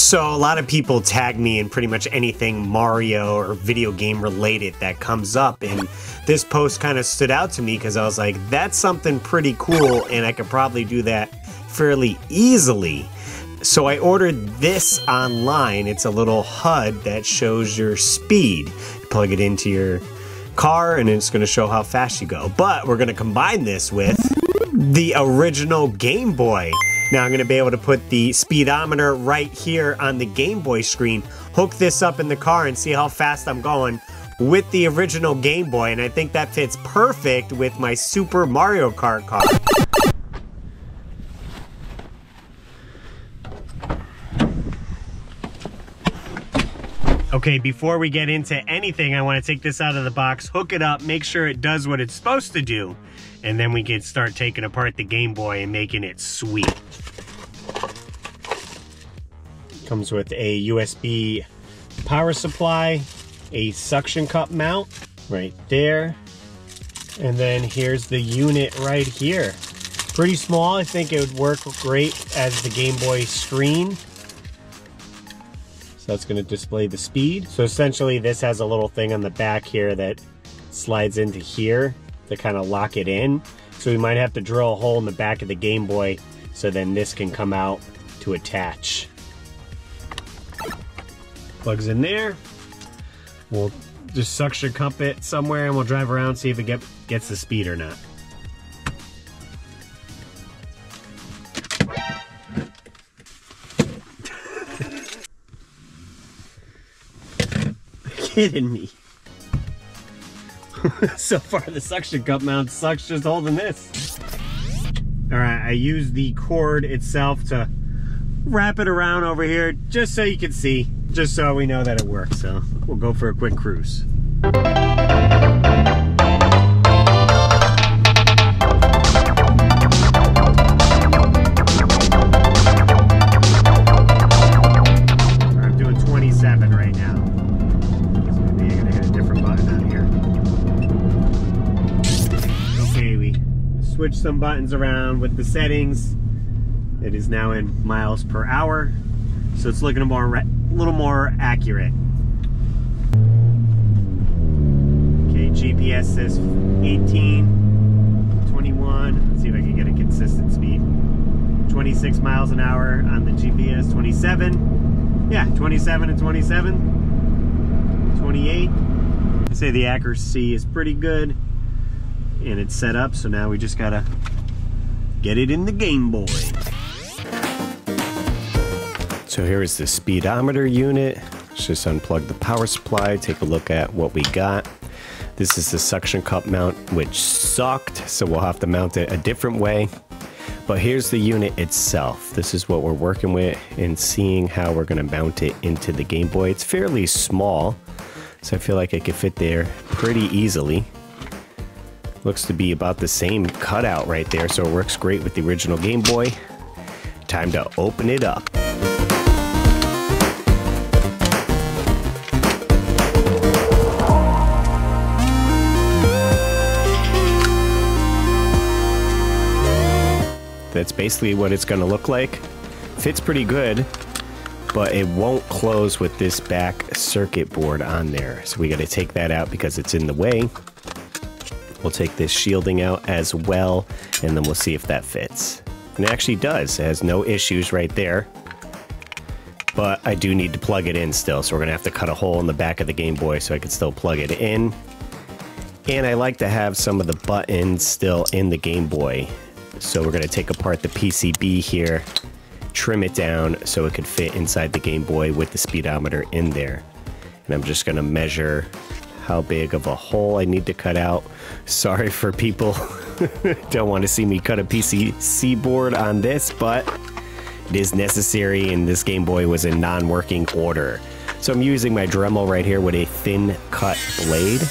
So a lot of people tag me in pretty much anything Mario or video game related that comes up and this post kind of stood out to me because I was like, that's something pretty cool and I could probably do that fairly easily. So I ordered this online. It's a little HUD that shows your speed. You plug it into your car and it's going to show how fast you go. But we're going to combine this with the original Game Boy. Now I'm going to be able to put the speedometer right here on the Game Boy screen, hook this up in the car and see how fast I'm going with the original Game Boy. And I think that fits perfect with my Super Mario Kart car. Okay, before we get into anything, I want to take this out of the box, hook it up, make sure it does what it's supposed to do, and then we can start taking apart the Game Boy and making it sweet. Comes with a USB power supply, a suction cup mount right there, and then here's the unit right here. Pretty small, I think it would work great as the Game Boy screen that's going to display the speed. So essentially this has a little thing on the back here that slides into here to kind of lock it in. So we might have to drill a hole in the back of the Game Boy so then this can come out to attach. Plugs in there. We'll just suction cup it somewhere and we'll drive around see if it get, gets the speed or not. Kidding me? so far the suction cup mount sucks just holding this. All right, I used the cord itself to wrap it around over here just so you can see, just so we know that it works. So we'll go for a quick cruise. Switch some buttons around with the settings. It is now in miles per hour, so it's looking a, more, little more accurate. Okay, GPS says 18, 21. Let's see if I can get a consistent speed. 26 miles an hour on the GPS, 27. Yeah, 27 and 27. 28. I'd say the accuracy is pretty good and it's set up so now we just gotta get it in the Game Boy. So here is the speedometer unit. Let's just unplug the power supply, take a look at what we got. This is the suction cup mount, which sucked, so we'll have to mount it a different way. But here's the unit itself. This is what we're working with and seeing how we're gonna mount it into the Game Boy. It's fairly small, so I feel like it could fit there pretty easily. Looks to be about the same cutout right there, so it works great with the original Game Boy. Time to open it up. That's basically what it's going to look like. Fits pretty good, but it won't close with this back circuit board on there. So we got to take that out because it's in the way. We'll take this shielding out as well, and then we'll see if that fits. And it actually does. It has no issues right there. But I do need to plug it in still, so we're going to have to cut a hole in the back of the Game Boy so I can still plug it in. And I like to have some of the buttons still in the Game Boy. So we're going to take apart the PCB here, trim it down so it could fit inside the Game Boy with the speedometer in there. And I'm just going to measure how big of a hole I need to cut out. Sorry for people don't want to see me cut a PCB board on this, but it is necessary and this Game Boy was in non-working order. So I'm using my Dremel right here with a thin cut blade.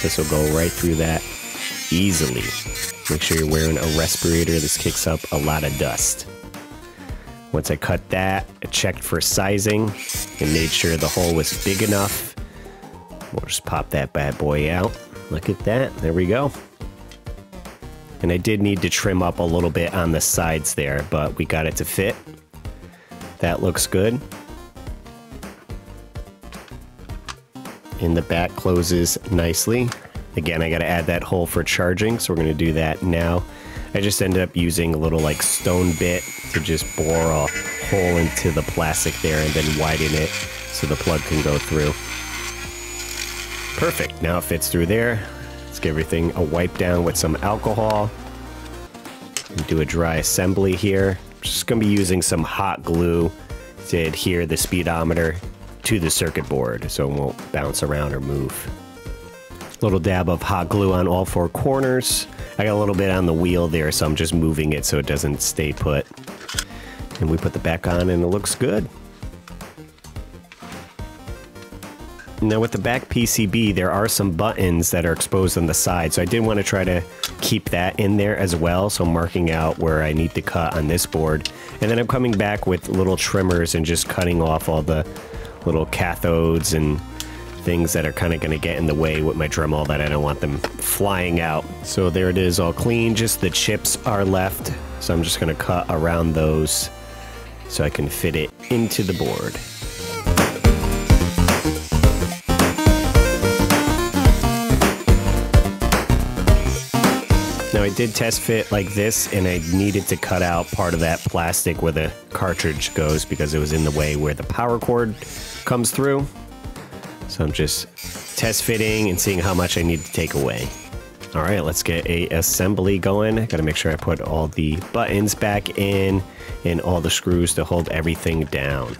This will go right through that easily. Make sure you're wearing a respirator. This kicks up a lot of dust. Once I cut that, I checked for sizing and made sure the hole was big enough We'll just pop that bad boy out. Look at that. There we go. And I did need to trim up a little bit on the sides there, but we got it to fit. That looks good. And the back closes nicely. Again, I gotta add that hole for charging, so we're gonna do that now. I just ended up using a little like stone bit to just bore a hole into the plastic there and then widen it so the plug can go through. Perfect, now it fits through there. Let's get everything a wipe down with some alcohol. Do a dry assembly here. Just gonna be using some hot glue to adhere the speedometer to the circuit board so it won't bounce around or move. Little dab of hot glue on all four corners. I got a little bit on the wheel there, so I'm just moving it so it doesn't stay put. And we put the back on and it looks good. Now with the back PCB, there are some buttons that are exposed on the side, so I did want to try to keep that in there as well, so marking out where I need to cut on this board. And then I'm coming back with little trimmers and just cutting off all the little cathodes and things that are kind of going to get in the way with my Dremel that I don't want them flying out. So there it is all clean, just the chips are left. So I'm just going to cut around those so I can fit it into the board. Now I did test fit like this and I needed to cut out part of that plastic where the cartridge goes because it was in the way where the power cord comes through. So I'm just test fitting and seeing how much I need to take away. All right, let's get a assembly going. Got to make sure I put all the buttons back in and all the screws to hold everything down.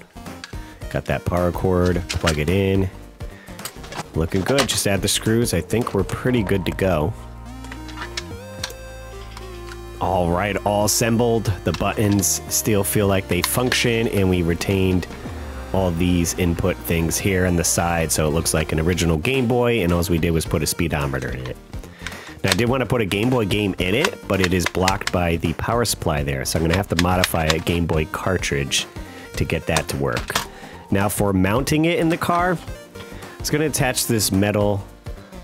Got that power cord, plug it in. Looking good, just add the screws. I think we're pretty good to go. All right, all assembled. The buttons still feel like they function, and we retained all these input things here on the side, so it looks like an original Game Boy, and all we did was put a speedometer in it. Now, I did want to put a Game Boy game in it, but it is blocked by the power supply there, so I'm going to have to modify a Game Boy cartridge to get that to work. Now, for mounting it in the car, it's going to attach this metal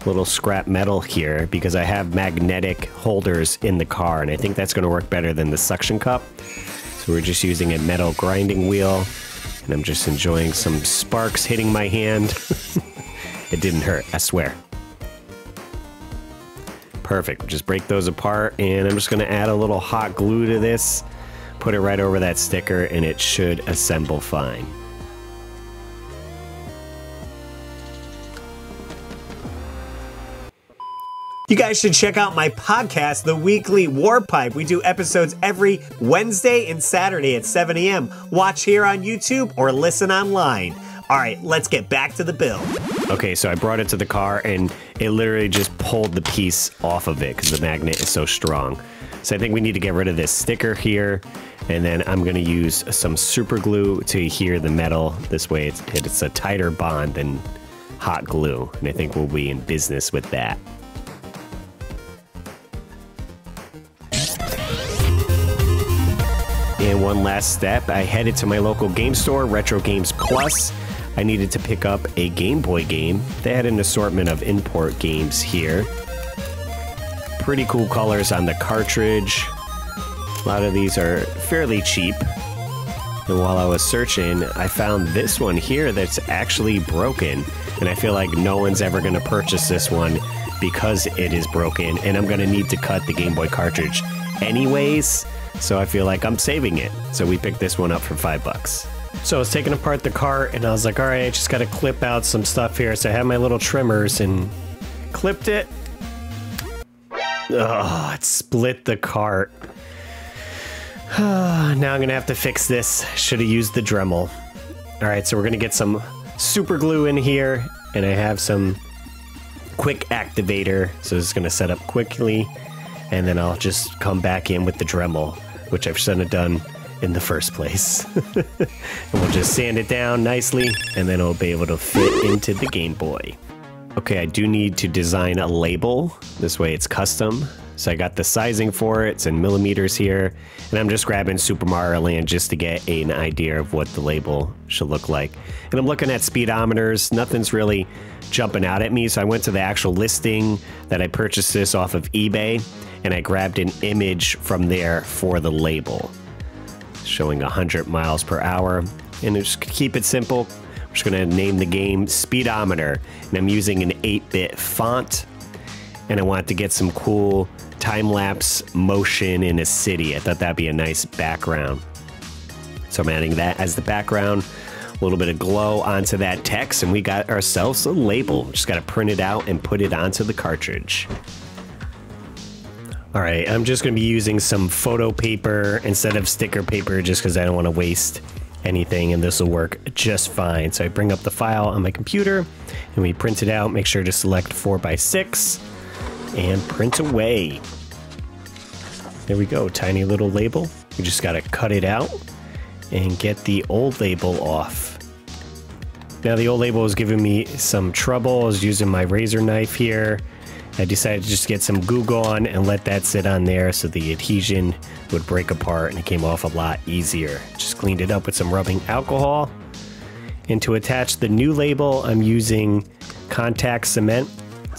little scrap metal here because I have magnetic holders in the car and I think that's going to work better than the suction cup. So we're just using a metal grinding wheel and I'm just enjoying some sparks hitting my hand. it didn't hurt, I swear. Perfect, just break those apart and I'm just going to add a little hot glue to this, put it right over that sticker and it should assemble fine. You guys should check out my podcast, The Weekly Warp Pipe. We do episodes every Wednesday and Saturday at 7 a.m. Watch here on YouTube or listen online. All right, let's get back to the build. Okay, so I brought it to the car and it literally just pulled the piece off of it because the magnet is so strong. So I think we need to get rid of this sticker here. And then I'm going to use some super glue to adhere the metal. This way it's, it's a tighter bond than hot glue. And I think we'll be in business with that. And one last step, I headed to my local game store, Retro Games Plus. I needed to pick up a Game Boy game. They had an assortment of import games here. Pretty cool colors on the cartridge. A lot of these are fairly cheap. And while I was searching, I found this one here that's actually broken. And I feel like no one's ever going to purchase this one because it is broken. And I'm going to need to cut the Game Boy cartridge anyways. So I feel like I'm saving it. So we picked this one up for five bucks. So I was taking apart the cart and I was like, all right, I just got to clip out some stuff here. So I had my little trimmers and clipped it. Oh, it split the cart. Ah, now I'm going to have to fix this. Should have used the Dremel. All right, so we're going to get some super glue in here and I have some quick activator. So it's going to set up quickly and then I'll just come back in with the Dremel, which I shouldn't have done in the first place. and we'll just sand it down nicely, and then it'll be able to fit into the Game Boy. Okay, I do need to design a label. This way it's custom. So I got the sizing for it. It's in millimeters here. And I'm just grabbing Super Mario Land just to get an idea of what the label should look like. And I'm looking at speedometers. Nothing's really jumping out at me. So I went to the actual listing that I purchased this off of eBay and I grabbed an image from there for the label, showing 100 miles per hour. And just keep it simple, I'm just going to name the game Speedometer. And I'm using an 8-bit font. And I wanted to get some cool time-lapse motion in a city. I thought that'd be a nice background. So I'm adding that as the background. A little bit of glow onto that text. And we got ourselves a label. Just got to print it out and put it onto the cartridge. All right, I'm just going to be using some photo paper instead of sticker paper just because I don't want to waste anything and this will work just fine. So I bring up the file on my computer and we print it out. Make sure to select 4x6 and print away. There we go, tiny little label. We just got to cut it out and get the old label off. Now the old label was giving me some trouble. I was using my razor knife here I decided to just get some Goo Gone and let that sit on there so the adhesion would break apart and it came off a lot easier. Just cleaned it up with some rubbing alcohol. And to attach the new label, I'm using contact cement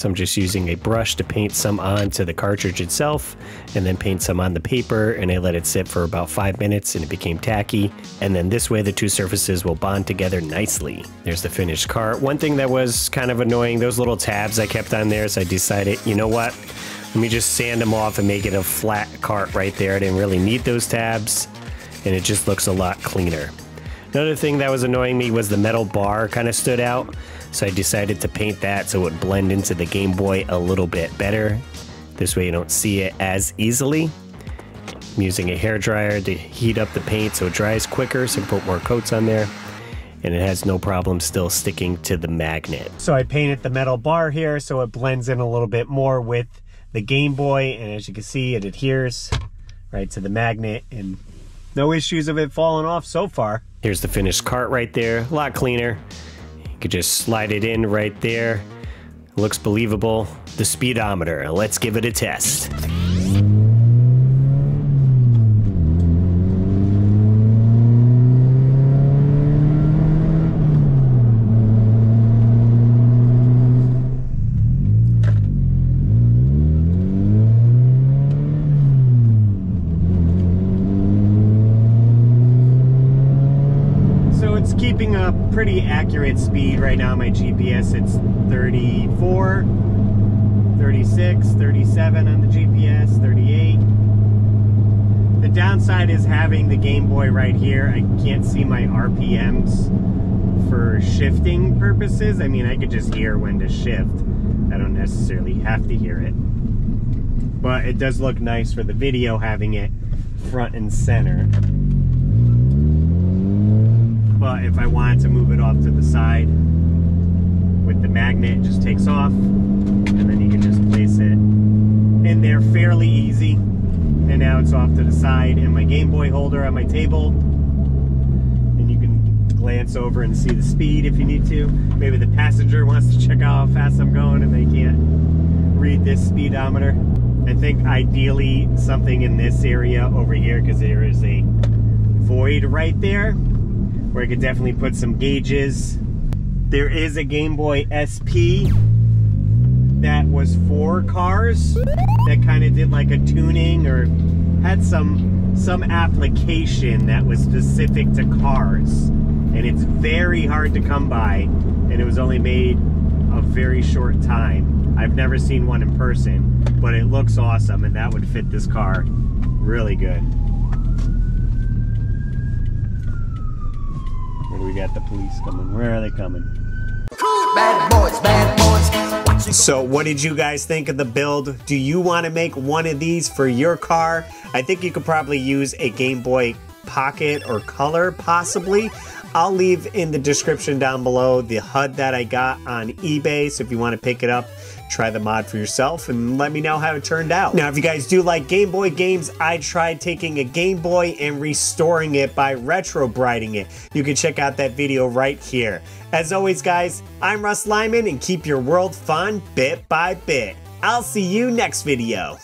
so I'm just using a brush to paint some onto the cartridge itself and then paint some on the paper and I let it sit for about five minutes and it became tacky. And then this way the two surfaces will bond together nicely. There's the finished cart. One thing that was kind of annoying, those little tabs I kept on there, so I decided, you know what? Let me just sand them off and make it a flat cart right there. I didn't really need those tabs and it just looks a lot cleaner. Another thing that was annoying me was the metal bar kind of stood out. So I decided to paint that so it would blend into the Game Boy a little bit better. This way you don't see it as easily. I'm using a hair dryer to heat up the paint so it dries quicker so I can put more coats on there. And it has no problem still sticking to the magnet. So I painted the metal bar here so it blends in a little bit more with the Game Boy. And as you can see, it adheres right to the magnet and no issues of it falling off so far. Here's the finished cart right there, a lot cleaner You could just slide it in right there. Looks believable. The speedometer. Let's give it a test. Keeping a pretty accurate speed right now. My GPS, it's 34, 36, 37 on the GPS, 38. The downside is having the Game Boy right here. I can't see my RPMs for shifting purposes. I mean, I could just hear when to shift. I don't necessarily have to hear it. But it does look nice for the video having it front and center but if I wanted to move it off to the side with the magnet, it just takes off and then you can just place it in there fairly easy. And now it's off to the side and my Game Boy holder on my table. And you can glance over and see the speed if you need to. Maybe the passenger wants to check out how fast I'm going and they can't read this speedometer. I think ideally something in this area over here because there is a void right there where I could definitely put some gauges. There is a Game Boy SP that was for cars that kind of did like a tuning or had some some application that was specific to cars. And it's very hard to come by and it was only made a very short time. I've never seen one in person but it looks awesome and that would fit this car really good we got the police coming. Where are they coming? Bad boys, bad boys. So, what did you guys think of the build? Do you want to make one of these for your car? I think you could probably use a Game Boy Pocket or Color, possibly. I'll leave in the description down below the HUD that I got on eBay. So if you want to pick it up, try the mod for yourself and let me know how it turned out. Now, if you guys do like Game Boy games, I tried taking a Game Boy and restoring it by retro brighting it. You can check out that video right here. As always, guys, I'm Russ Lyman and keep your world fun bit by bit. I'll see you next video.